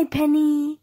Hi, Penny.